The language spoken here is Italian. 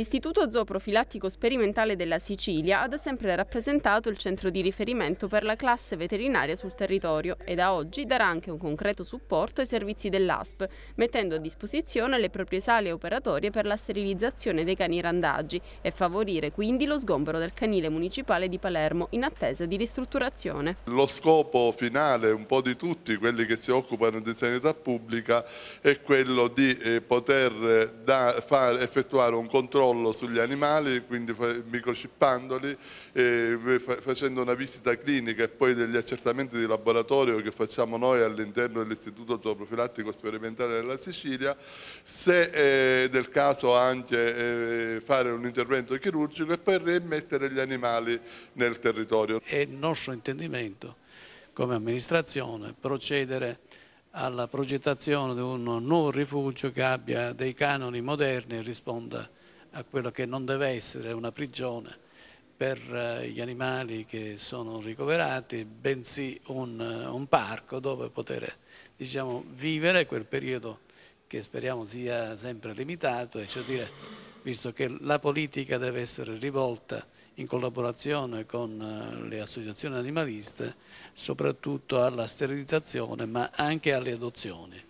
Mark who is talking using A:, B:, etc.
A: L'Istituto Zooprofilattico Sperimentale della Sicilia ha da sempre rappresentato il centro di riferimento per la classe veterinaria sul territorio e da oggi darà anche un concreto supporto ai servizi dell'ASP, mettendo a disposizione le proprie sale operatorie per la sterilizzazione dei cani randaggi e favorire quindi lo sgombero del canile municipale di Palermo in attesa di ristrutturazione.
B: Lo scopo finale un po' di tutti quelli che si occupano di sanità pubblica è quello di eh, poter da, far, effettuare un controllo sugli animali, quindi microchippandoli, eh, facendo una visita clinica e poi degli accertamenti di laboratorio che facciamo noi all'interno dell'Istituto Zooprofilattico Sperimentale della Sicilia, se è del caso anche eh, fare un intervento chirurgico e poi rimettere gli animali nel territorio.
C: È il nostro intendimento come amministrazione procedere alla progettazione di un nuovo rifugio che abbia dei canoni moderni e risponda a quello che non deve essere una prigione per eh, gli animali che sono ricoverati, bensì un, un parco dove poter diciamo, vivere quel periodo che speriamo sia sempre limitato, e cioè dire, visto che la politica deve essere rivolta in collaborazione con eh, le associazioni animaliste, soprattutto alla sterilizzazione ma anche alle adozioni.